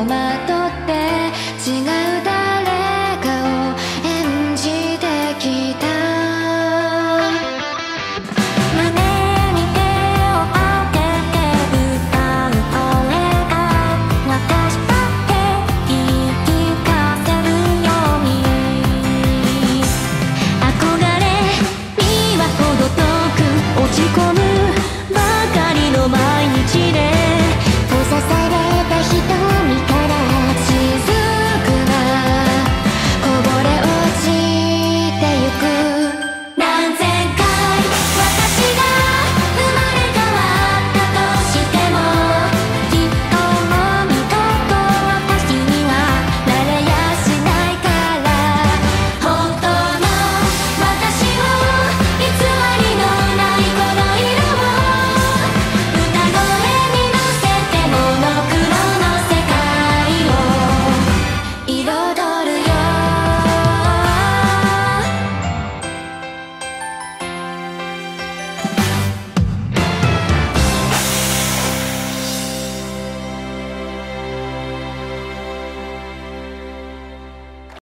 違う誰かを演じてきた。胸に手を当てて歌う俺が私だって言い聞かせるように。憧れには程遠く落ち込む